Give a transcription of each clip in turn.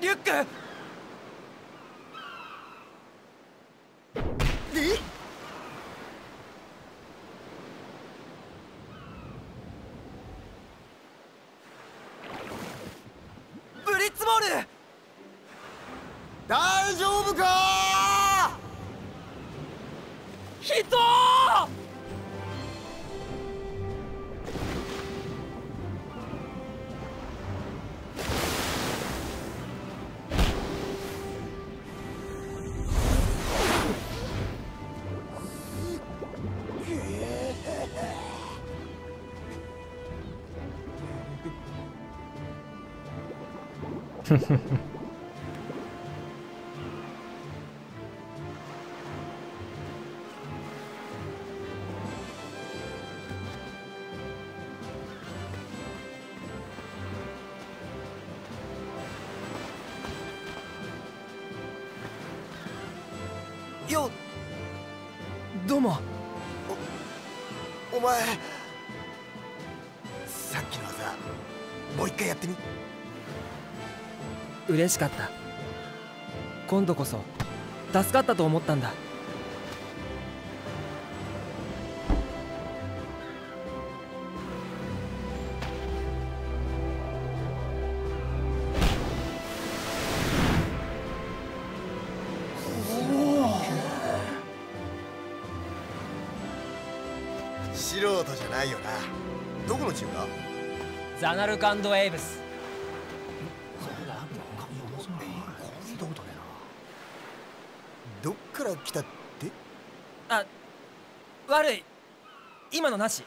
リュック よどうも。お前嬉しかった。今度こそ助かったと思ったんだ。素人じゃないよな。どこのチームだ？ザナルカンド・エイブス来たって？あ悪い。今のなし。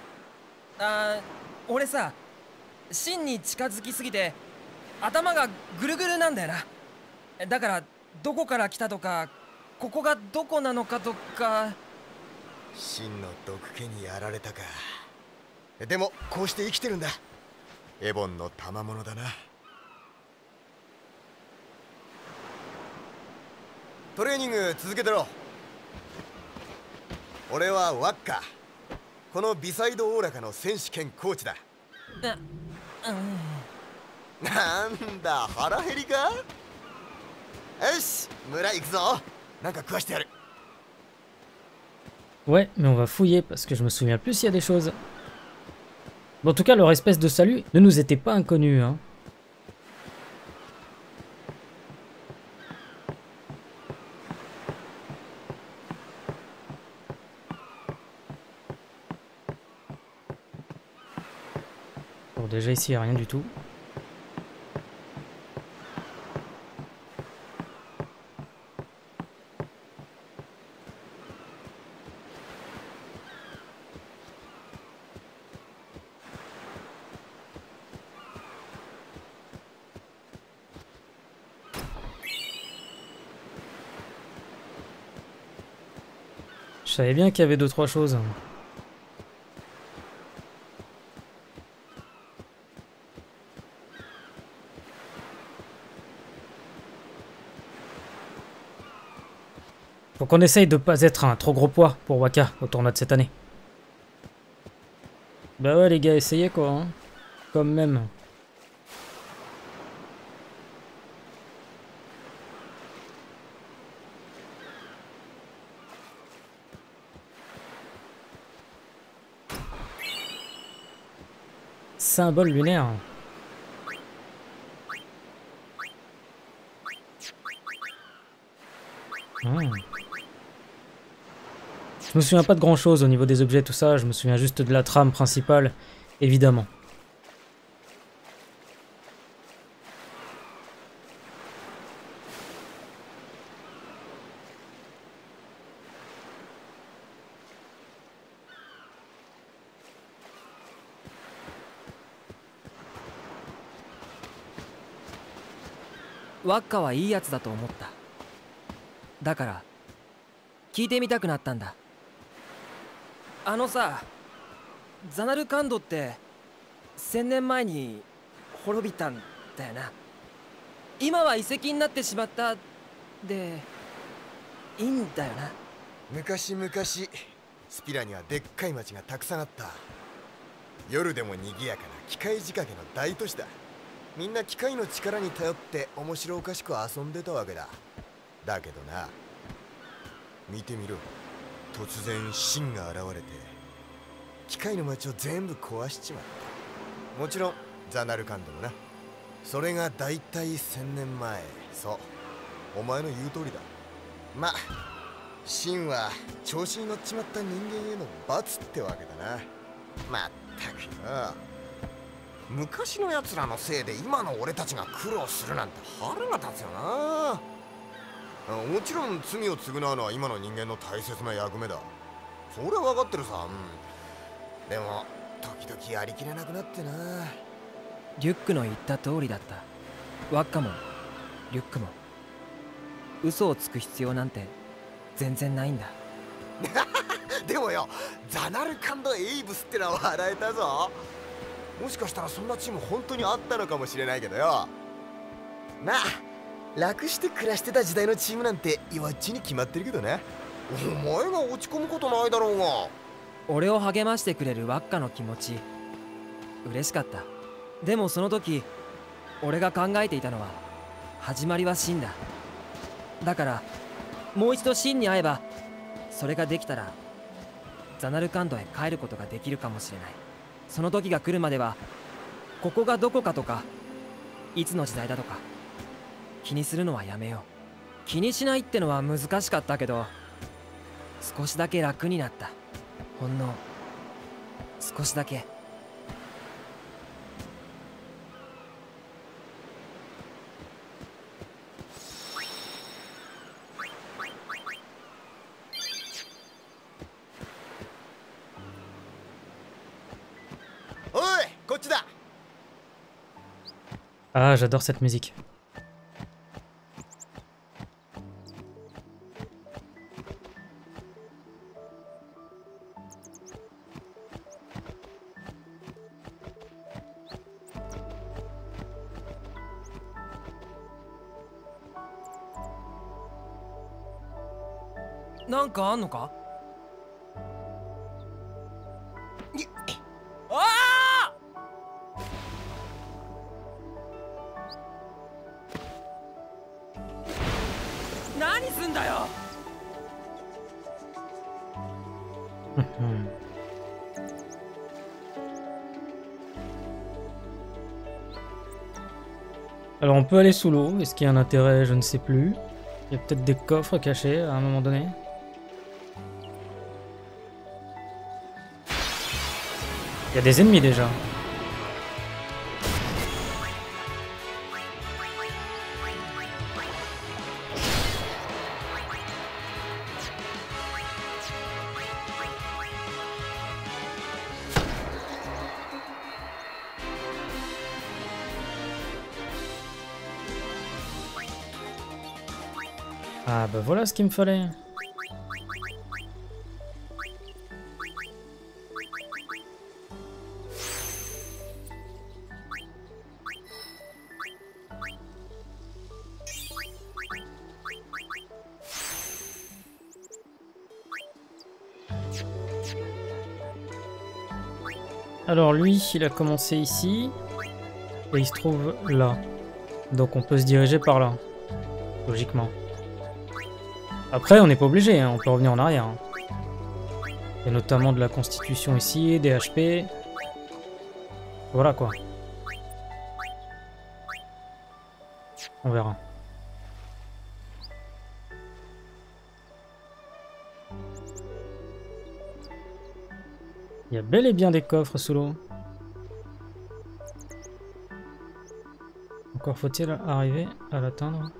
あ俺さ芯に近づきすぎて頭がぐるぐるなんだよな。だからどこから来たとかここがどこなのかとか。真の毒気にやられたか。でもこうして生きてるんだ。エボンの賜物だな。トレーニング続けてろ俺はワッカこのビサイドオーラカの選手兼コーチだなんだ腹減りかよし村行くぞなんか食わしてやる Ouais, mais on va fouiller parce que je me souviens plus s'il y a des choses. Bon, en tout cas, leur espèce de salut ne nous était pas inconnu. Hein. Déjà ici, rien du tout. Je savais bien qu'il y avait deux trois choses. Qu'on essaye de pas être un trop gros poids pour Waka au tournoi de cette année. Bah ouais les gars, essayez quoi. Hein. Comme même. Symbole lunaire. Hmm. Je me souviens pas de grand chose au niveau des objets, tout ça. Je me souviens juste de la trame principale, évidemment.「ワッカはいいやつだと思っただから聞いてみたくなったんだ あのさザナルカンドって1000年前に滅びたんだよな。今は遺跡になってしまった。でいいんだよな。昔々スピラにはでっかい町がたくさんあった。夜でも賑やかな機械仕掛けの大都市だ。みんな機械の力に頼って面白おかしく遊んでたわけだ。だけどな見てみろ。突然シが現れて機械の街を全部壊しちまった。もちろんザナルカンドもな。それが大体1000年前。そう。お前の言う通りだ。まシンは調子に乗っちまった人間への罰ってわけだな。まったくよ。昔の奴らのせいで今の俺たちが苦労するなんて腹が立つよな。もちろん罪を償うのは今の人間の大切な役目だ。それは分かってるさ、うん、でも時々やりきれなくなってな。リュックの言った通りだった。ワッカもリュックも。嘘をつく必要なんて全然ないんだ。でもよザナルカンド・エイブスってのは笑えたぞ。もしかしたらそんなチーム本当にあったのかもしれないけどよ。まあ楽して暮らしてた時代のチームなんて弱っちに決まってるけどね。お前が落ち込むことないだろうが。俺を励ましてくれるワッカの気持ち嬉しかった。でもその時俺が考えていたのは始まりは真だ。だからもう一度真に会えばそれができたらザナルカンドへ帰ることができるかもしれない。その時が来るまではここがどこかとかいつの時代だとか気にするのはやめよう気にしないってのは難しかったけど少しだけ楽になったほんの少しだけおいこっちだ Ah, j'adore cette musique.. かあんのかああ何すんだよ Mhm. Alors on peut aller sous l'eau, est-ce qu'il y a un intérêt Je ne sais plus. Il y a peut-être des coffres cachés à un moment donné. Il y a des ennemis déjà. Ah bah voilà ce qu'il me fallait. Alors lui, il a commencé ici. Et il se trouve là. Donc on peut se diriger par là. Logiquement. Après, on n'est pas obligé, hein, on peut revenir en arrière. hein. Il y a notamment de la constitution ici, des HP. Voilà quoi. On verra. Bel et bien des coffres sous l'eau. Encore faut-il arriver à l'atteindre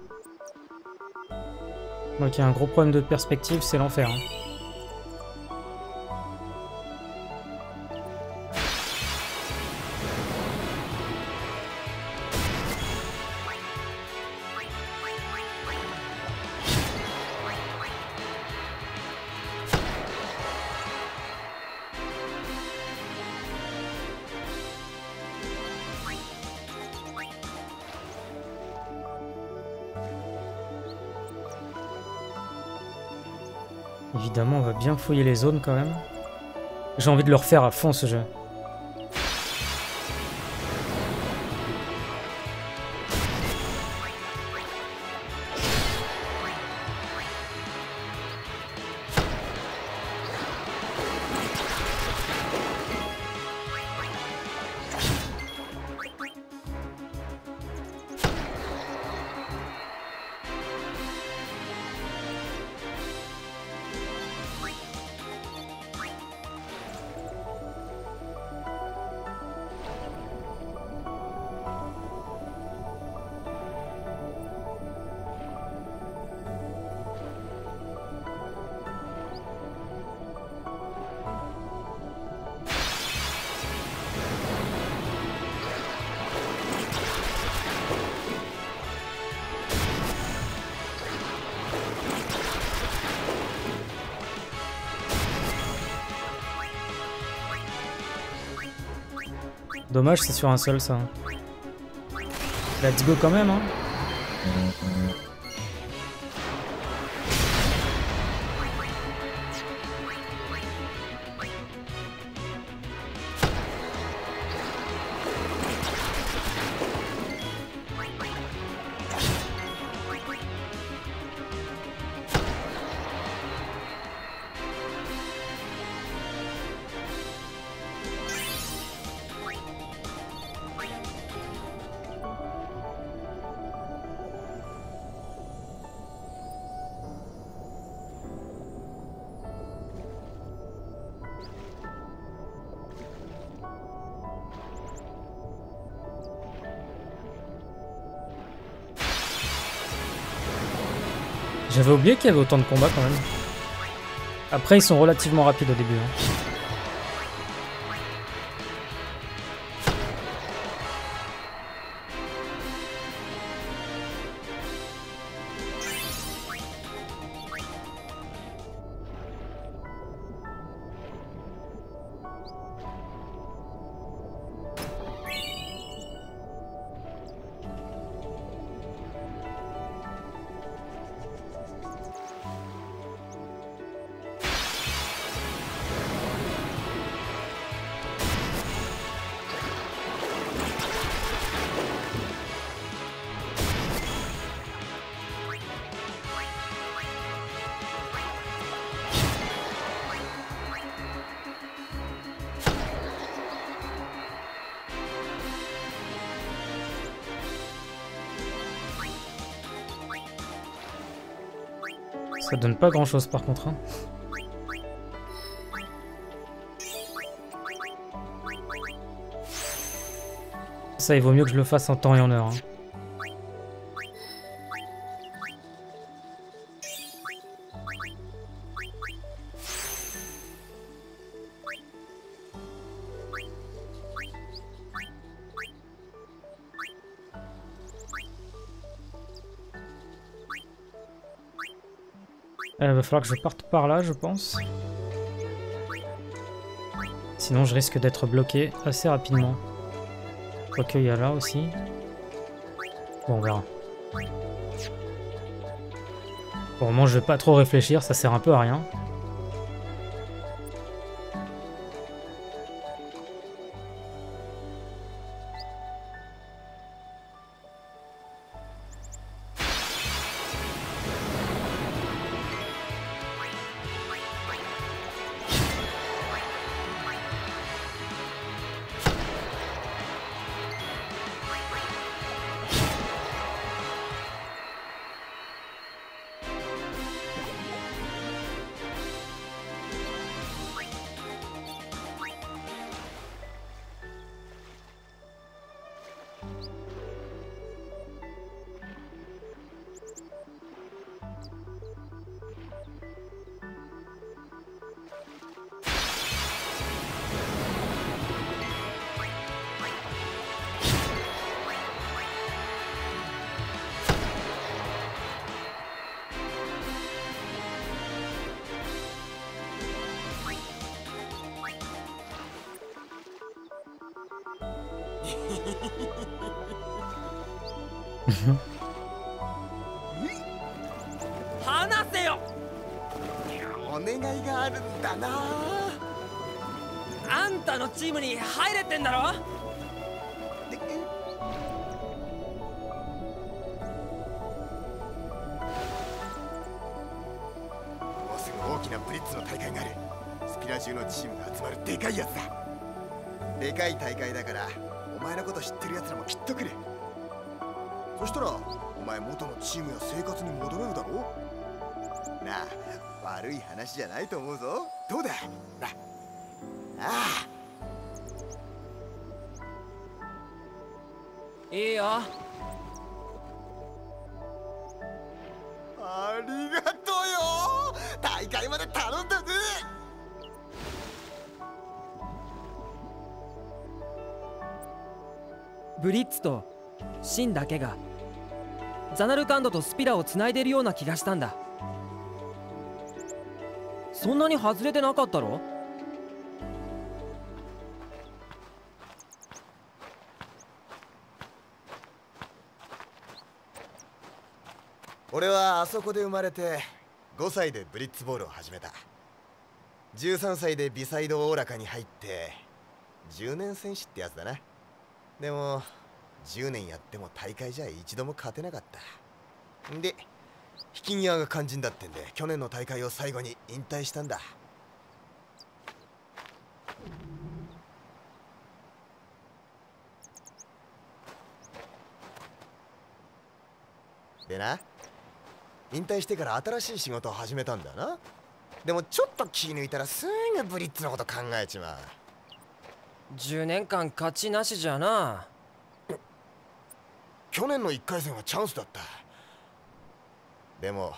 donc il y a un gros problème de perspective, c'est l'enfer. hein. Évidemment, on va bien fouiller les zones quand même. J'ai envie de le refaire à fond ce jeu. Dommage, c'est sur un seul ça. Let's go quand même, hein. J'avais oublié qu'il y avait autant de combats quand même. Après, ils sont relativement rapides au début. hein. Pas grand chose par contre. hein. Ça, il vaut mieux que je le fasse en temps et en heure. hein. Va falloir que je parte par là, je pense. Sinon, je risque d'être bloqué assez rapidement. Quoique, il y a là aussi. Bon, on verra. Pour le moment, je vais pas trop réfléchir, ça sert un peu à rien. あんだな。あんたのチームに入れてんだろ？もうすぐ大きなブリッツの大会がある。スピラ中のチームが集まるでかいやつだ。でかい大会だからお前のこと知ってるやつらもきっと来る。そしたらお前元のチームや生活に戻れるだろ？なあ悪い話じゃないと思うぞ。どうだ？な。あいいよ。あありがとうよ。大会まで頼んだぜ。ブリッツとシンだけがザナルカンドとスピラをつないでるような気がしたんだそんなに外れてなかったろ？俺はあそこで生まれて5歳でブリッツボールを始めた。13歳でビサイドオーラカに入って10年戦士ってやつだな。でも10年やっても大会じゃ一度も勝てなかった。で引き際が肝心だってんで去年の大会を最後に引退したんだ。でな引退してから新しい仕事を始めたんだな。でもちょっと気抜いたらすぐブリッツのこと考えちまう。10年間勝ちなしじゃな。去年の1回戦はチャンスだったでも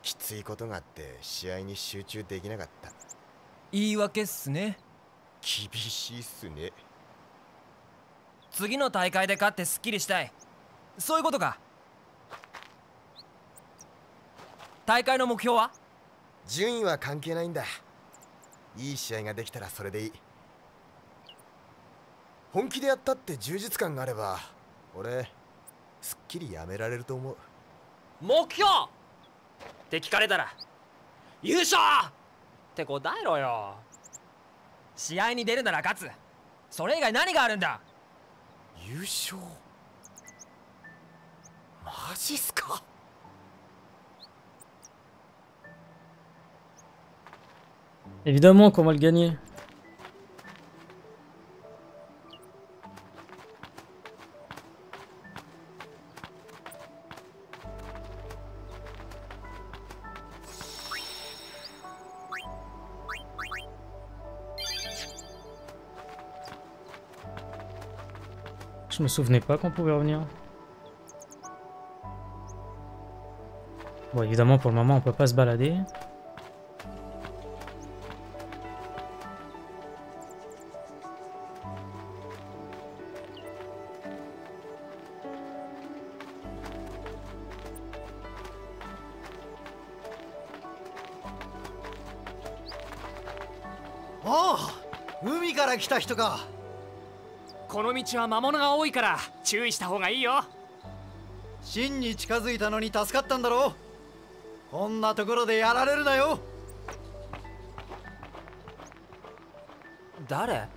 きついことがあって試合に集中できなかった。言い訳っすね。厳しいっすね。次の大会で勝ってスッキリしたい。そういうことか。大会の目標は？順位は関係ないんだ。いい試合ができたらそれでいい。本気でやったって充実感があれば俺すっきりやめられると思う目標！って聞かれたら優勝！って答えろよ。試合に出るなら勝つ。それ以外何があるんだ？優勝？マジっすか？Évidemment qu'on va le gagner? Je me souvenais pas qu'on pouvait revenir. Bon, évidemment, pour le moment, on peut pas se balader. Oh, この道は魔物が多いから注意した方がいいよ。真に近づいたのに助かったんだろう。こんなところでやられるなよ。誰？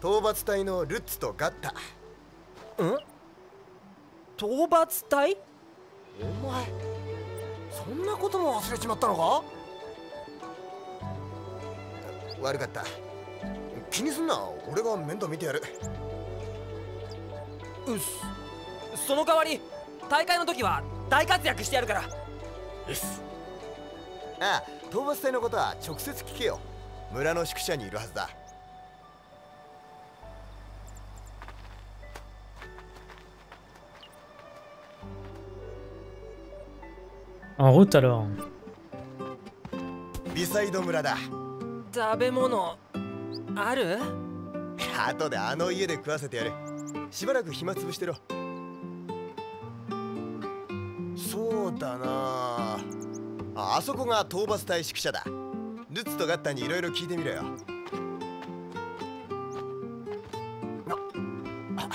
討伐隊のルッツとガッタ。ん？討伐隊？お前そんなことも忘れちまったのか？悪かった。気にすんな。俺が面倒見てやるうっす。その代わり大会の時は大活躍してやるから。うっす。ああ討伐隊のことは直接聞けよ。村の宿舎にいるはずだ。En route alors. ビサイド村だ。食べ物ある？後であの家で食わせてやるしばらく暇つぶしてろ。そうだな。ああそこが討伐隊宿舎だ。ルッツとガッタにいろいろ聞いてみろよ。ああ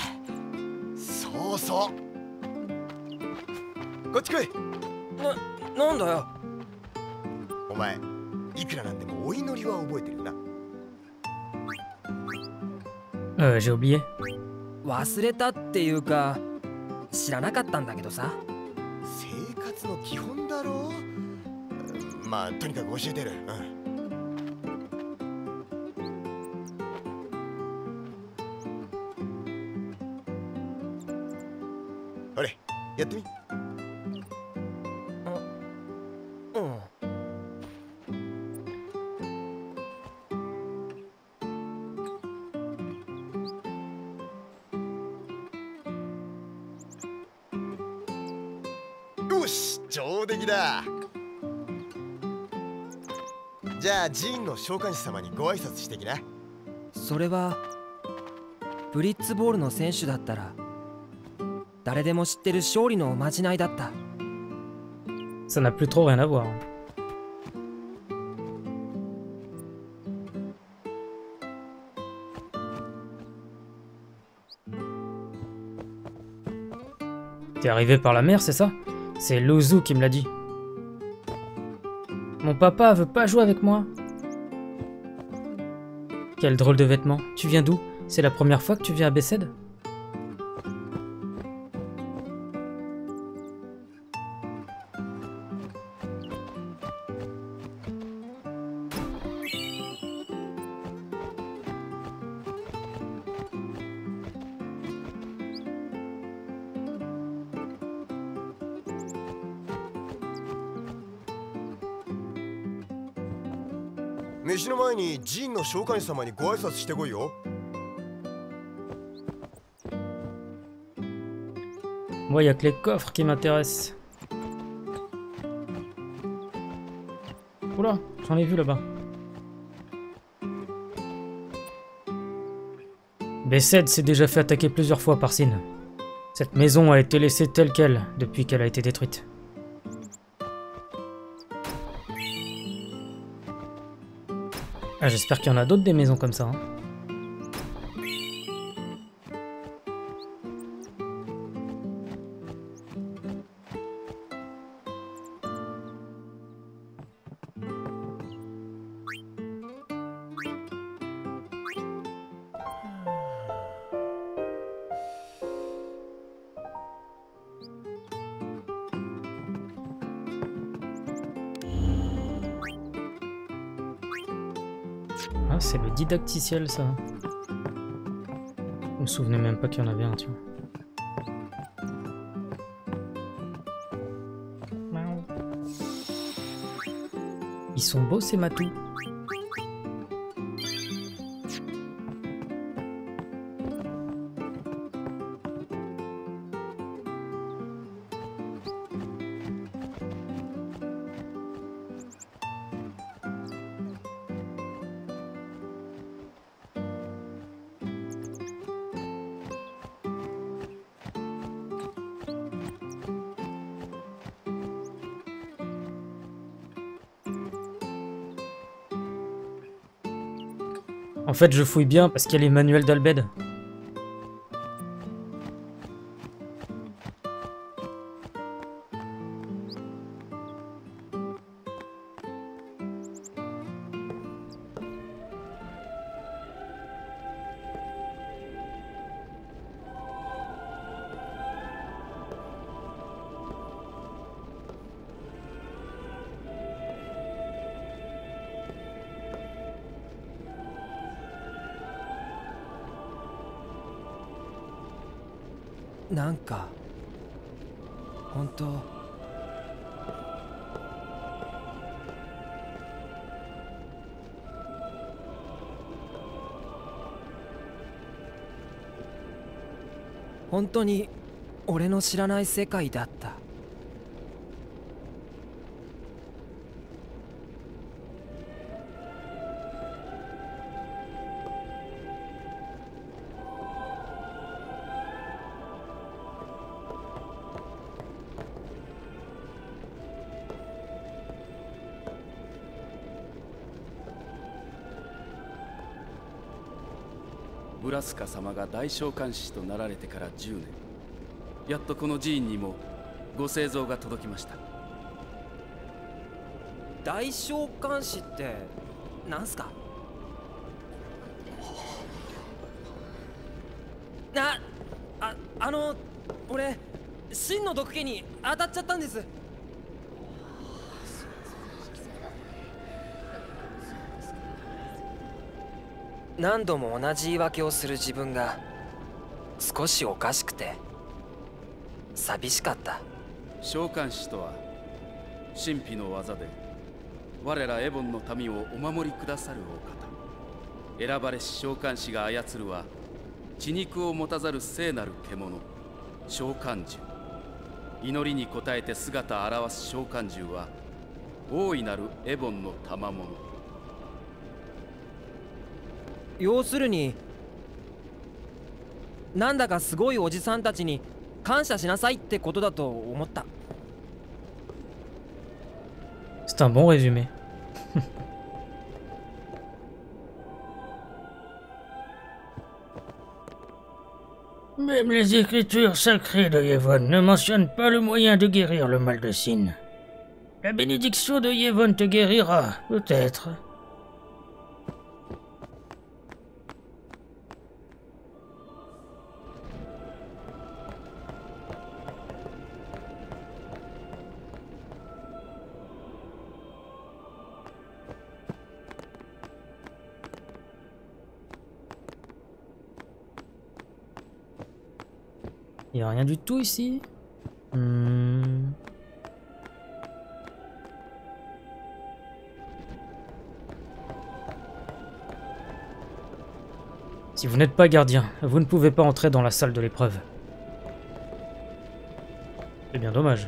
そうそう。こっち来い。ななんだよ。お前いくらなんでもお祈りは覚えてるよな。Euh, j'ai oublié. 忘れたっていうか知らなかったんだけどさ。生活の基本だろう？まあとにかく教えてる、うん、じゃあジーンの召喚師様にご挨拶してきなそれはブリッツボールの選手だったら誰でも知ってる勝利のおまじないだった Ça n'a plus trop rien à voir. T'es arrivé par la mer, c'est ça C'est Lozu qui me l'a dit. Mon papa veut pas jouer avec moi. Quel drôle de vêtements. Tu viens d'où? C'est la première fois que tu viens à Bessède 召喚師様にご挨拶してこいよ Moi, il y a que les coffres qui m'intéressent. Oula, j'en ai vu là-bas. Bessed s'est déjà fait attaquer plusieurs fois par Sin. Cette maison a été laissée telle qu'elle depuis qu'elle a été détruite. Ah, j'espère qu'il y en a d'autres des maisons comme ça. hein. Didacticiel, ça. Je me souvenais même pas qu'il y en avait un, tu vois. Ils sont beaux, ces matous. Fait, je fouille bien parce qu'il y a les d'Albed. 本当に俺の知らない世界だった？ブラスカ様が大召喚師となられてから10年。やっとこの寺院にもご製造が届きました。大召喚師ってなんすか？あああの俺真の毒気に当たっちゃったんです。何度も同じ言い訳をする自分が少しおかしくて寂しかった。召喚師とは神秘の技で我らエボンの民をお守りくださるお方。選ばれし召喚師が操るは血肉を持たざる聖なる獣。召喚獣。祈りに応えて姿を現す召喚獣は大いなるエボンの賜物。要するになんだかすごいおじさんたちに感謝しなさいってことだと思った C'est un bon résumé. Même les écritures sacrées de Yevon ne mentionnent pas le moyen de guérir le mal de Sin. La bénédiction de Yevon te guérira, peut-être. Du tout ici. Hmm. Si vous n'êtes pas gardien, vous ne pouvez pas entrer dans la salle de l'épreuve. C'est bien dommage.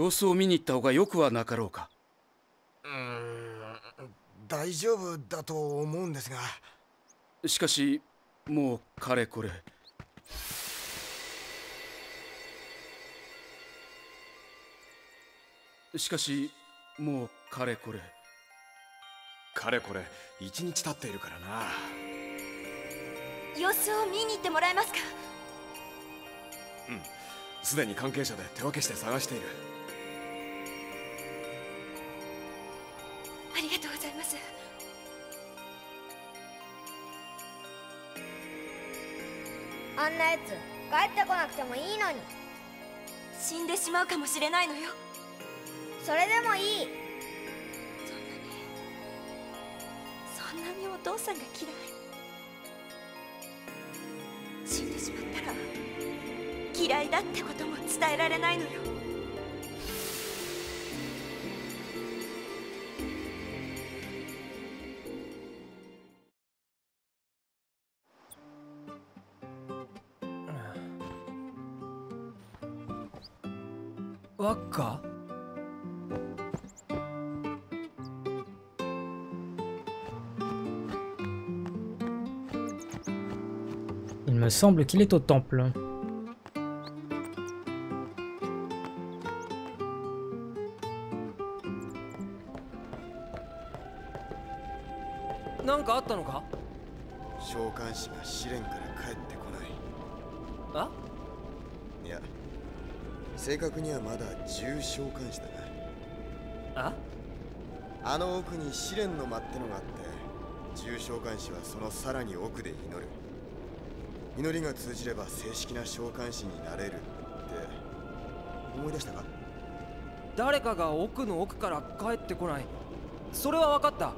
様子を見に行った方がよくはなかろうか。うーん大丈夫だと思うんですが。しかしもうかれこれ。しかしもうかれこれ。かれこれ一日経っているからな。様子を見に行ってもらえますか？すでに関係者で手分けして探しているあんなやつ帰ってこなくてもいいのに。死んでしまうかもしれないのよ。それでもいい。そんなに。そんなにお父さんが嫌い。死んでしまったら嫌いだってことも伝えられないのよ me semble qu'il est au temple. あったのか？召喚師が試練から帰ってこない。あ？いや正確にはまだ重召喚師だな。あ？あの奥に試練の間ってのがあって重召喚師はそのさらに奥で祈る祈りが通じれば正式な召喚師になれるって思い出したか？誰かが奥の奥から帰ってこない。それは分かった。もう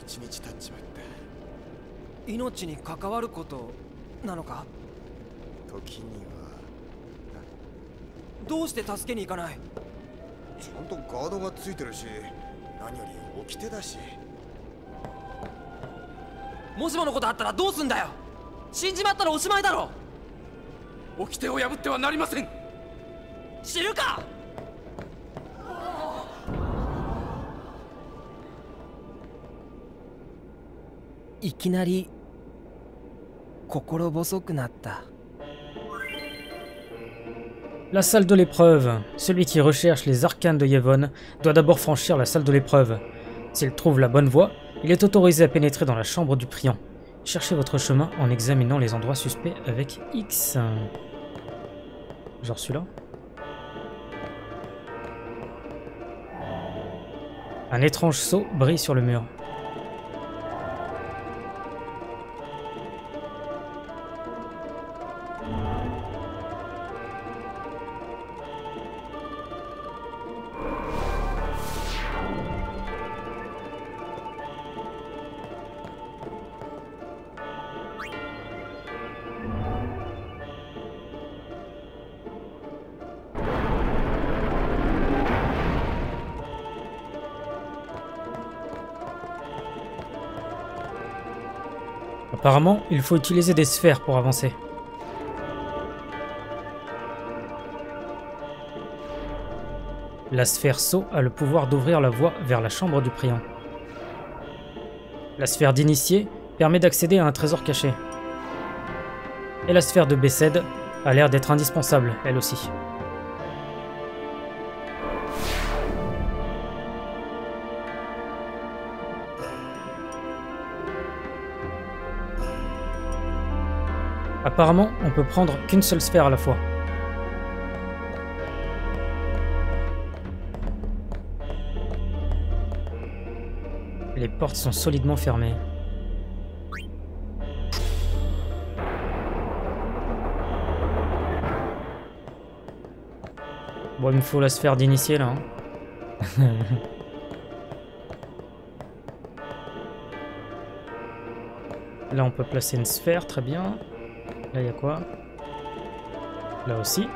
一日経っちまった。命に関わることなのか？時にはどうして助けに行かない？ちゃんとガードがついてるし何より掟だし。もしものことあったらどうすんだよ？死んじまったらおしまいだろ掟を破ってはなりません知るかいきなり心細くなった La salle de l'épreuve. Celui qui recherche les arcanes de Yevon doit d'abord franchir la salle de l'épreuve. S'il trouve la bonne voie, il est autorisé à pénétrer dans la chambre du priant. Cherchez votre chemin en examinant les endroits suspects avec X. Genre celui-là Un étrange sceau brille sur le mur. Apparemment, il faut utiliser des sphères pour avancer. La sphère saut a le pouvoir d'ouvrir la voie vers la chambre du priant. La sphère d'initié permet d'accéder à un trésor caché. Et la sphère de Bécède a l'air d'être indispensable, elle aussi. Apparemment, on peut prendre qu'une seule sphère à la fois. Les portes sont solidement fermées. Bon, il me faut la sphère d'initié là. hein. là, on peut placer une sphère, très bien. Là, il y a quoi? Là aussi.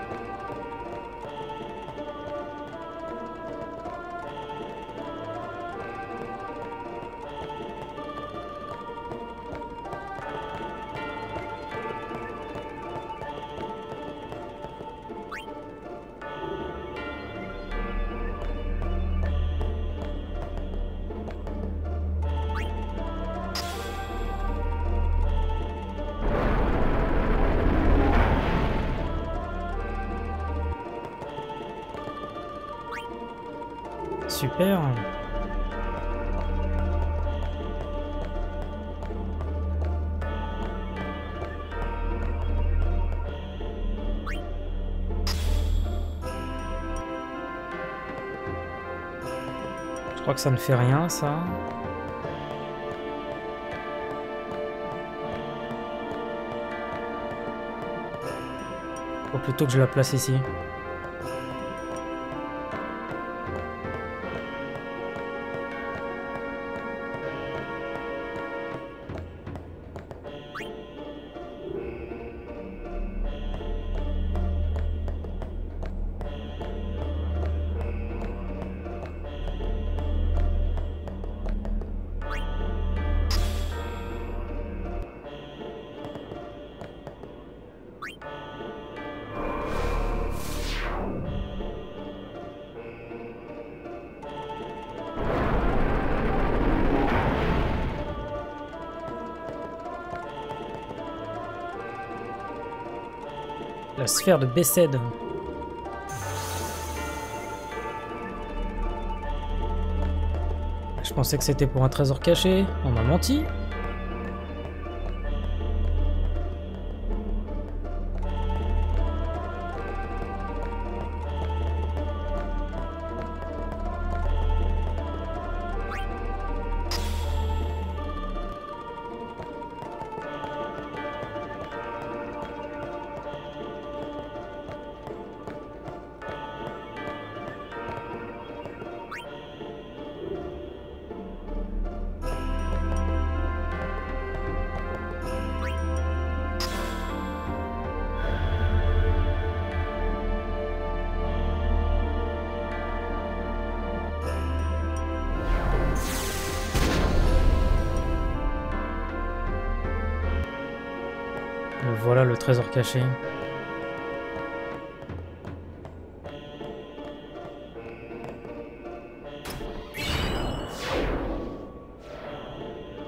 Je crois que ça ne fait rien, ça. Faut plutôt que je la place ici. De Bécède. Je pensais que c'était pour un trésor caché. On m'a menti.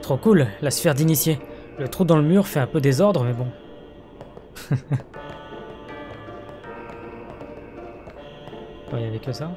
Trop cool, la sphère d'initié. Le trou dans le mur fait un peu désordre, mais bon. Ouais, il y avait que ça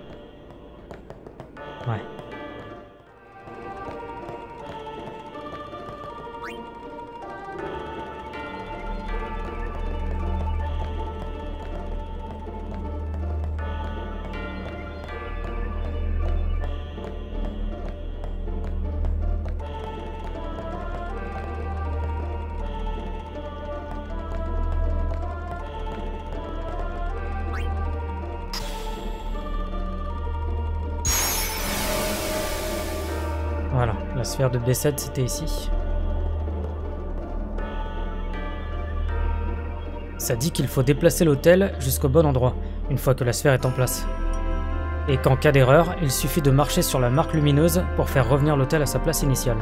Voilà, la sphère de B7 c'était ici. Ça dit qu'il faut déplacer l'hôtel jusqu'au bon endroit, une fois que la sphère est en place. Et qu'en cas d'erreur, il suffit de marcher sur la marque lumineuse pour faire revenir l'hôtel à sa place initiale.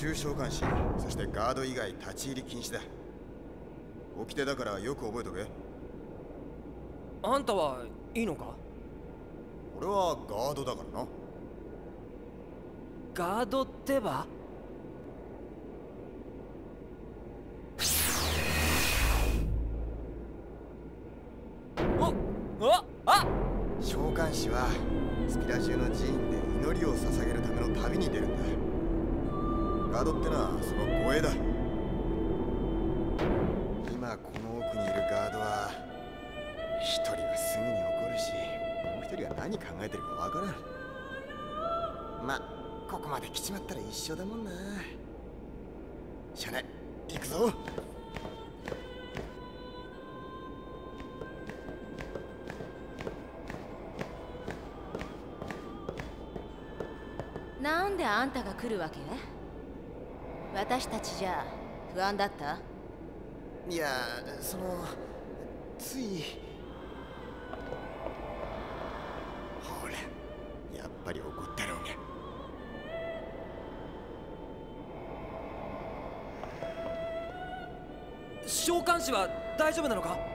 喚士と重召喚士そしてガード以外立ち入り禁止だ。掟だからよく覚えとけ。あんたはいいのか？俺はガードだからな。ガードってば？おああ！召喚士はスピラ中の寺院で祈りを捧げるための旅に出るんだガードってのはその護衛だ。今この奥にいるガードは一人はすぐに怒るしもう一人は何考えてるかわからん。まここまで来ちまったら一緒だもんな。しゃあない行くぞ。なんであんたが来るわけ？私たちじゃ不安だった？いやそのつい。ほらやっぱり怒ったろうが召喚士は大丈夫なのか？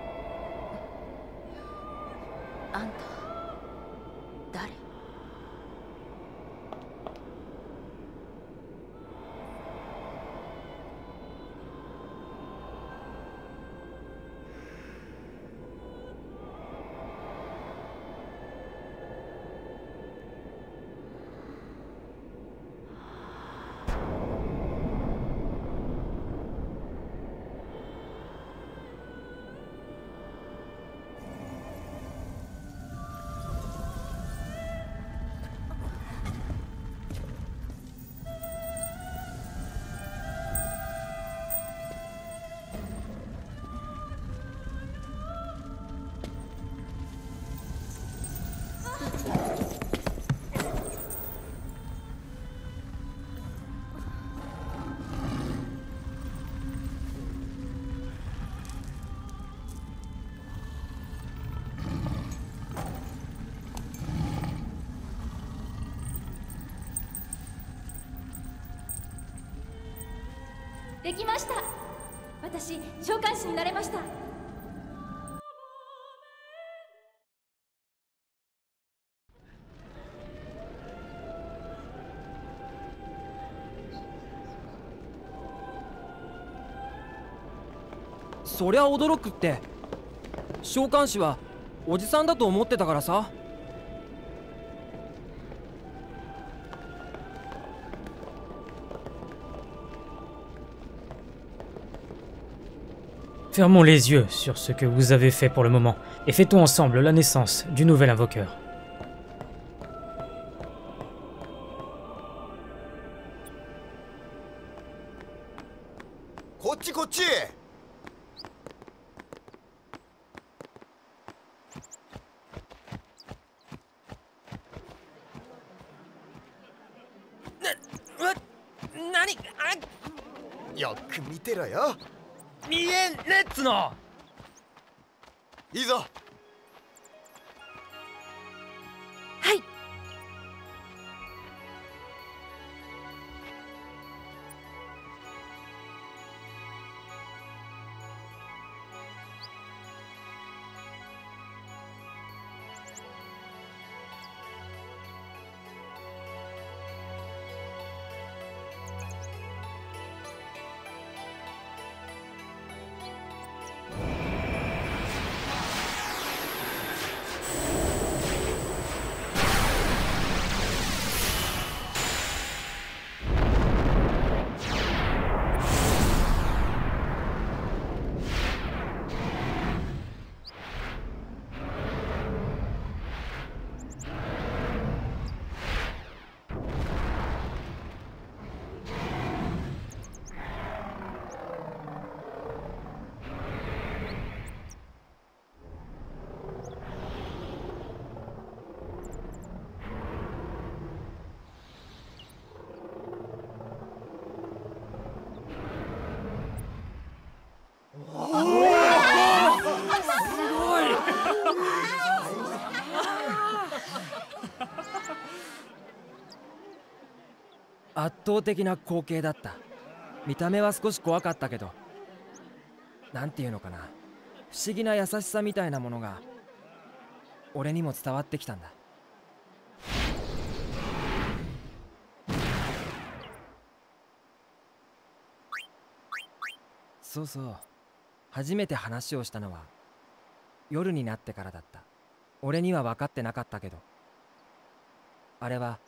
になれました。そりゃ驚くって。召喚士はおじさんだと思ってたからさ。Fermons les yeux sur ce que vous avez fait pour le moment et fêtons ensemble la naissance du nouvel invoqueur. 圧倒的な光景だった。見た目は少し怖かったけど。なんていうのかな。不思議な優しさみたいなものが俺にも伝わってきたんだ。そうそう。初めて話をしたのは夜になってからだった。俺には分かってなかったけど。あれは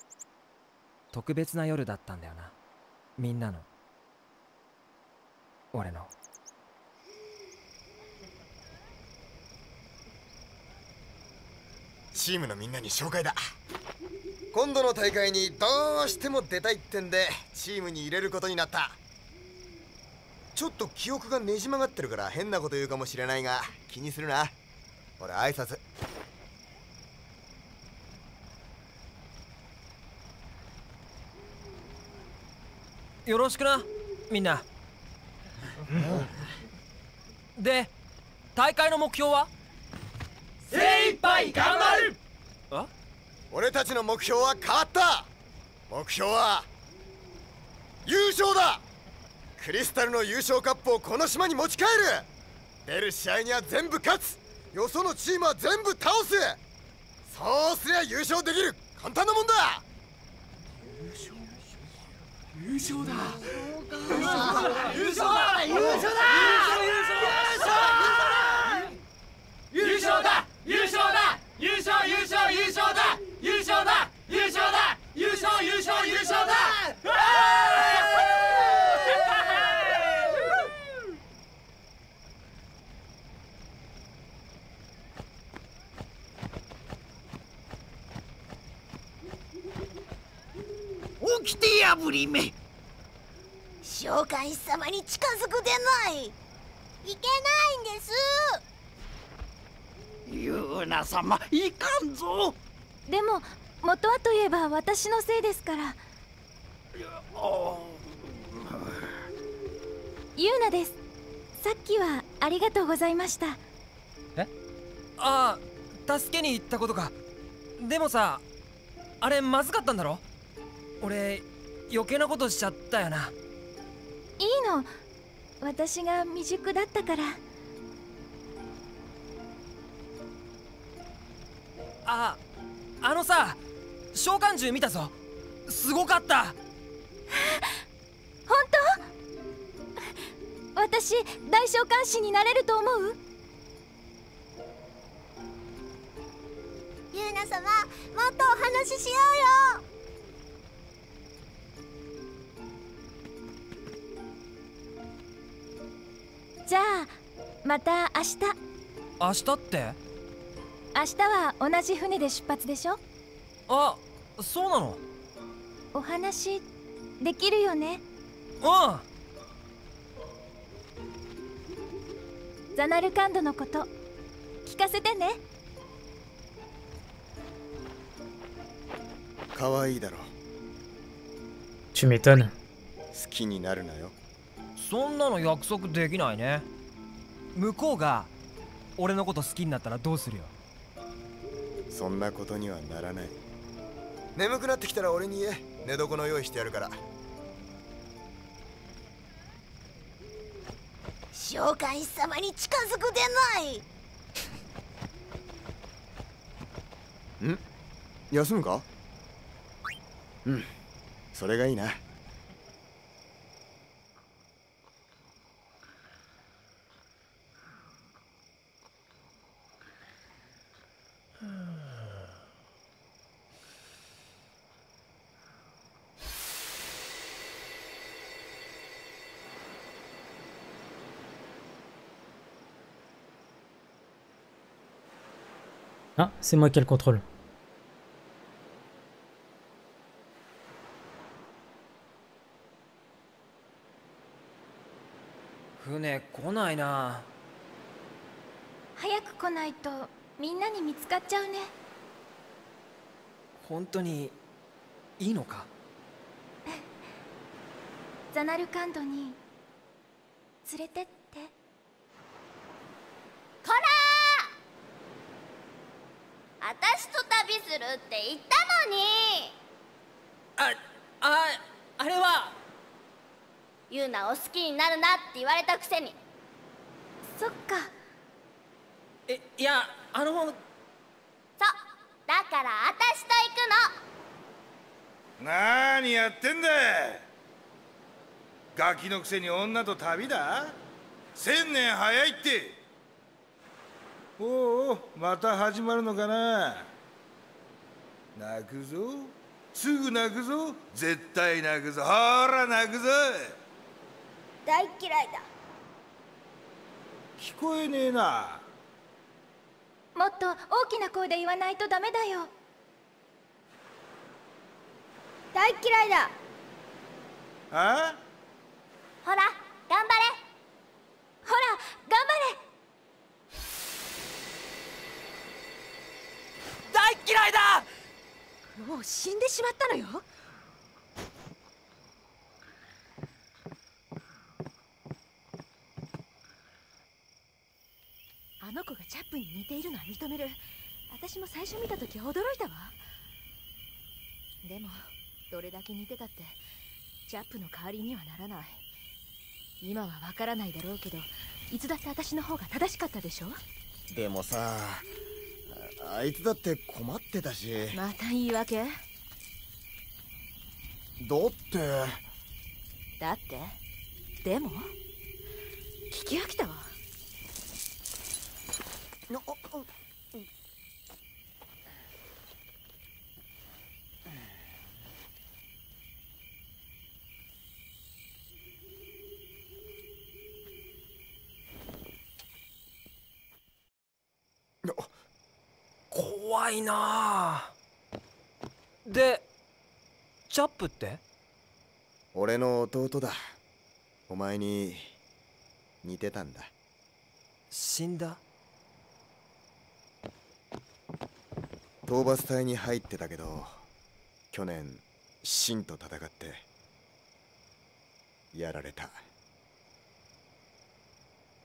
特別な夜だったんだよな。みんなの。俺の。チームのみんなに紹介だ。今度の大会にどうしても出たいってんでチームに入れることになった。ちょっと記憶がねじ曲がってるから変なこと言うかもしれないが気にするな。俺挨拶。よろしくなみんな。で大会の目標は？精一杯頑張る！あ？俺たちの目標は変わった！目標は優勝だ！クリスタルの優勝カップをこの島に持ち帰る！出る試合には全部勝つ！よそのチームは全部倒す！そうすりゃ優勝できる！簡単なもんだ！優勝勝だ。優勝だ。優勝だ。優勝だ優勝だ優勝優勝優勝だ優勝だ優勝だ優勝優勝優勝だ。起きてやぶりめ召喚師様に近づくでない。いけないんです。ユーナ様いかんぞ。でも元はといえば私のせいですから。ユーナです。さっきはありがとうございました。ああ助けに行ったことか。でもさあれまずかったんだろ？俺余計なことしちゃったよないいの。私が未熟だったから。ああのさ召喚獣見たぞ。すごかった。本当？私大召喚師になれると思う？ユーナ様もっとお話ししようよじゃあまた明日。明日って？明日は同じ船で出発でしょ？あそうなの？お話できるよね？うん。ザナルカンドのこと。聞かせてね。可愛いだろ。Tu m'étonnes. 好きになるなよそんなの約束できないね。向こうが俺のこと好きになったらどうするよ？そんなことにはならない。眠くなってきたら俺に言え。寝床の用意してやるから。召喚師様に近づくでない。ん？休むか？うん。それがいいな Ah, c'est moi qui ai le contrôle. 船来ないな早く来ないとみんなに見つかっちゃうね。本当にいいのかザナルカンドに連れてってこら私と旅するって言ったのに。あああユーナを好きになるなって言われたくせに。そっか。えいやあのそう。だから私と行くの。なーにやってんだ。ガキのくせに女と旅だ。千年早いって。おうおうまた始まるのかな泣くぞ。すぐ泣くぞ。絶対泣くぞ。ほら泣くぞ。大嫌いだ。聞こえねえな。もっと大きな声で言わないとダメだよ。大嫌いだ。あ？ほら頑張れ。ほら頑もう死んでしまったのよ。あの子がチャップに似ているのは認める。私も最初見た時驚いたわ。でもどれだけ似てたってチャップの代わりにはならない。今はわからないだろうけどいつだって私の方が正しかったでしょ。でもさああいつだって困ってたし。また言い訳？だって。だって？でも？聞き飽きたわ怖いなあ。でチャップって？俺の弟だ。お前に似てたんだ。死んだ？討伐隊に入ってたけど去年秦と戦ってやられた。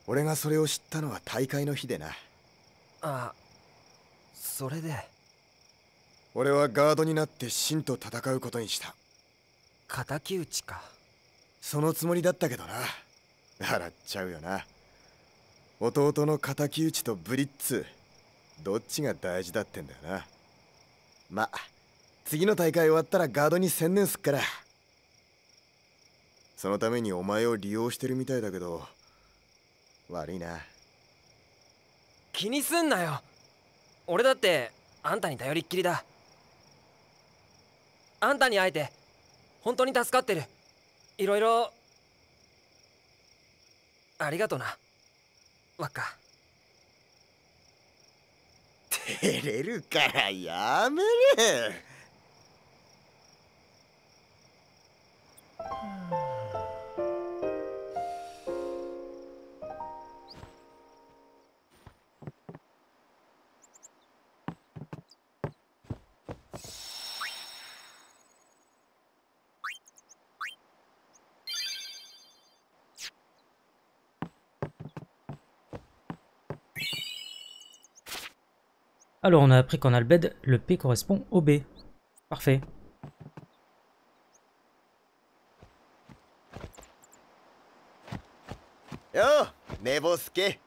俺がそれを知ったのは大会の日でな。あそれで。俺はガードになって秦と戦うことにした。敵討ちか。そのつもりだったけどな。笑っちゃうよな。弟の敵討ちとブリッツどっちが大事だってんだよな。ま次の大会終わったらガードに専念すっから。そのためにお前を利用してるみたいだけど悪いな。気にすんなよ俺だってあんたに頼りっきりだ。あんたに会えて本当に助かってる。いろいろ。ありがとな。わっか。照れるからやめれ Alors, on a appris qu'en Albed, le P correspond au B. Parfait. よう寝坊すけ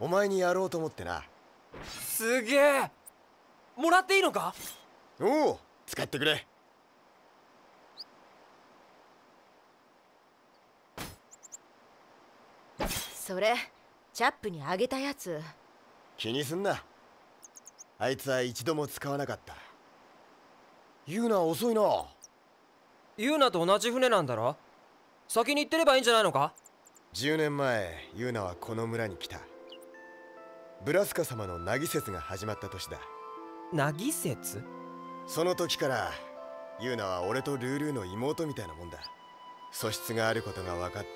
お前にやろうと思ってなすげえもらっていいのかおお使ってくれそれチャップにあげたやつ気にすんなあいつは一度も使わなかった。ユーナ遅いなユーナと同じ船なんだろ？先に行ってればいいんじゃないのか？10年前ユーナはこの村に来た。ブラスカ様の凪説が始まった年だ。凪説？その時からユーナは俺とルールーの妹みたいなもんだ。素質があることが分かって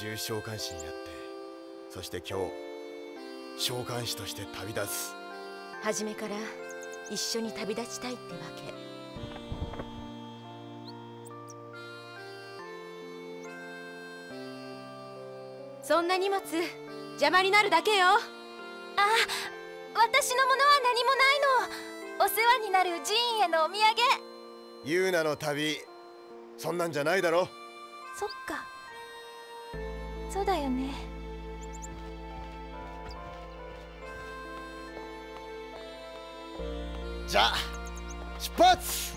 重召喚士になってそして今日召喚士として旅立つ初めから一緒に旅立ちたいってわけ。そんな荷物邪魔になるだけよ。あ私のものは何もないの。お世話になる寺院へのお土産。ユーナの旅。そんなんじゃないだろ。そっか。そうだよねじゃあ出発！